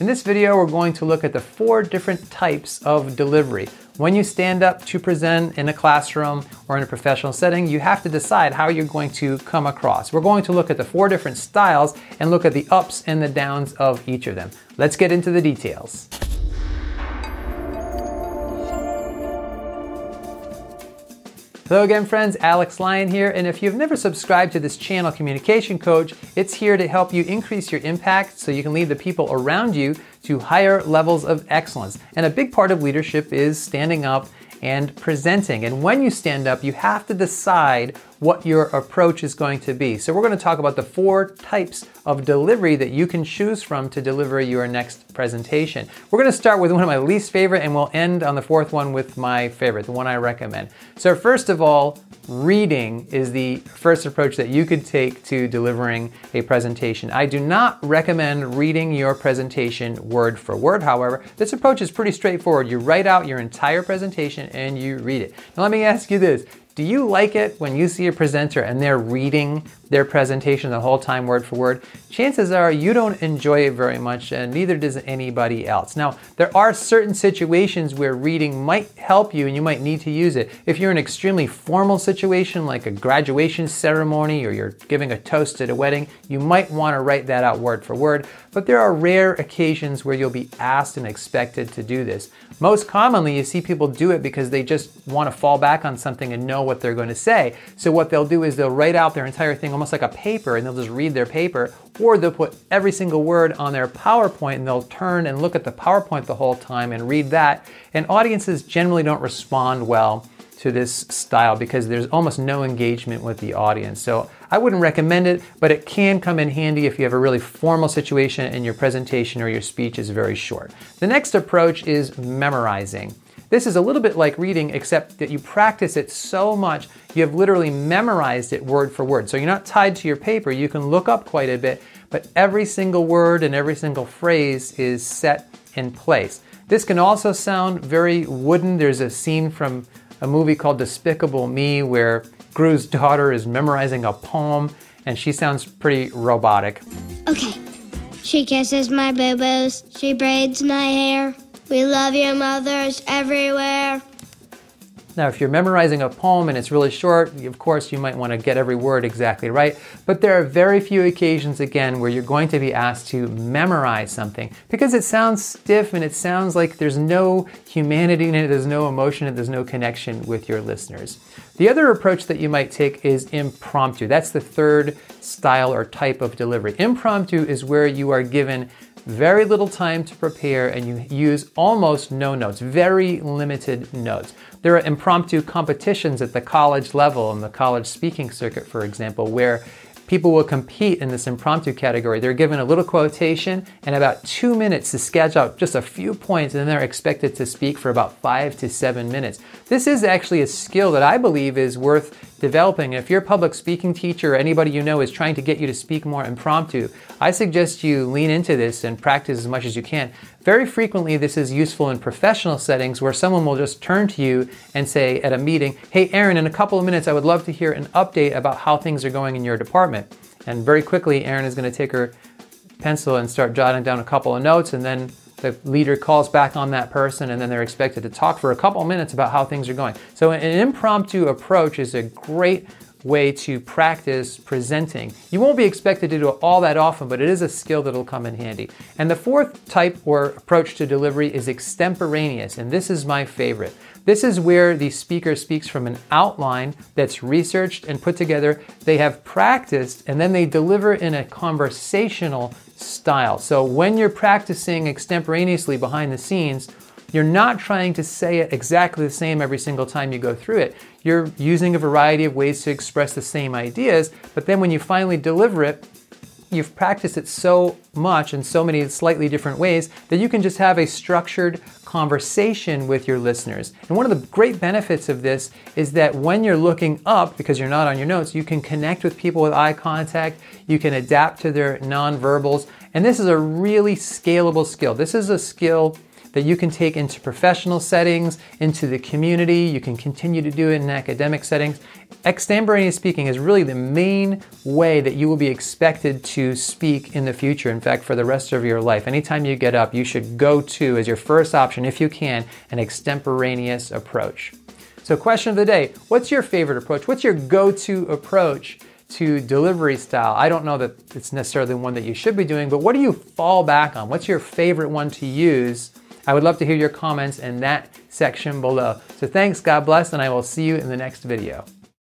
In this video, we're going to look at the four different types of delivery. When you stand up to present in a classroom or in a professional setting, you have to decide how you're going to come across. We're going to look at the four different styles and look at the ups and the downs of each of them. Let's get into the details. Hello again friends, Alex Lyon here, and if you've never subscribed to this channel, Communication Coach, it's here to help you increase your impact so you can lead the people around you to higher levels of excellence. And a big part of leadership is standing up and presenting. And when you stand up, you have to decide what your approach is going to be. So, we're going to talk about the four types of delivery that you can choose from to deliver your next presentation. We're going to start with one of my least favorite, and we'll end on the fourth one with my favorite, the one I recommend. So, first of all, reading is the first approach that you could take to delivering a presentation. I do not recommend reading your presentation word for word, however. This approach is pretty straightforward. You write out your entire presentation and you read it. Now, let me ask you this do you like it when you see a presenter and they're reading their presentation the whole time word for word? Chances are you don't enjoy it very much and neither does anybody else. Now, there are certain situations where reading might help you and you might need to use it. If you're in an extremely formal situation like a graduation ceremony or you're giving a toast at a wedding, you might want to write that out word for word. But there are rare occasions where you'll be asked and expected to do this. Most commonly, you see people do it because they just want to fall back on something and know what they're going to say. So what they'll do is they'll write out their entire thing almost like a paper and they'll just read their paper, or they'll put every single word on their PowerPoint and they'll turn and look at the PowerPoint the whole time and read that. And audiences generally don't respond well to this style because there's almost no engagement with the audience. So I wouldn't recommend it, but it can come in handy if you have a really formal situation and your presentation or your speech is very short. The next approach is memorizing. This is a little bit like reading, except that you practice it so much, you have literally memorized it word for word. So you're not tied to your paper, you can look up quite a bit, but every single word and every single phrase is set in place. This can also sound very wooden. There's a scene from a movie called Despicable Me where Gru's daughter is memorizing a poem and she sounds pretty robotic. Okay. She kisses my boo boos. She braids my hair. We love your mothers everywhere. Now, if you're memorizing a poem and it's really short, of course, you might want to get every word exactly right. But there are very few occasions, again, where you're going to be asked to memorize something because it sounds stiff and it sounds like there's no humanity in it, there's no emotion, and there's no connection with your listeners. The other approach that you might take is impromptu. That's the third style or type of delivery. Impromptu is where you are given very little time to prepare and you use almost no notes, very limited notes. There are impromptu competitions at the college level in the college speaking circuit, for example, where people will compete in this impromptu category. They're given a little quotation and about two minutes to sketch out just a few points, and then they're expected to speak for about five to seven minutes. This is actually a skill that I believe is worth developing. If your public speaking teacher or anybody you know is trying to get you to speak more impromptu, I suggest you lean into this and practice as much as you can. Very frequently, this is useful in professional settings where someone will just turn to you and say at a meeting, Hey, Aaron, in a couple of minutes, I would love to hear an update about how things are going in your department. And very quickly, Aaron is going to take her pencil and start jotting down a couple of notes, and then the leader calls back on that person, and then they're expected to talk for a couple of minutes about how things are going. So, an impromptu approach is a great way to practice presenting. You won't be expected to do it all that often, but it is a skill that'll come in handy. And the fourth type or approach to delivery is extemporaneous, and this is my favorite. This is where the speaker speaks from an outline that's researched and put together. They have practiced and then they deliver in a conversational style. So when you're practicing extemporaneously behind the scenes, you're not trying to say it exactly the same every single time you go through it. You're using a variety of ways to express the same ideas, but then when you finally deliver it, you've practiced it so much in so many slightly different ways that you can just have a structured conversation with your listeners. And one of the great benefits of this is that when you're looking up, because you're not on your notes, you can connect with people with eye contact, you can adapt to their nonverbals, and this is a really scalable skill. This is a skill that you can take into professional settings, into the community. You can continue to do it in academic settings. Extemporaneous speaking is really the main way that you will be expected to speak in the future. In fact, for the rest of your life, anytime you get up, you should go to, as your first option, if you can, an extemporaneous approach. So, question of the day What's your favorite approach? What's your go to approach to delivery style? I don't know that it's necessarily one that you should be doing, but what do you fall back on? What's your favorite one to use? I would love to hear your comments in that section below. So, thanks, God bless, and I will see you in the next video.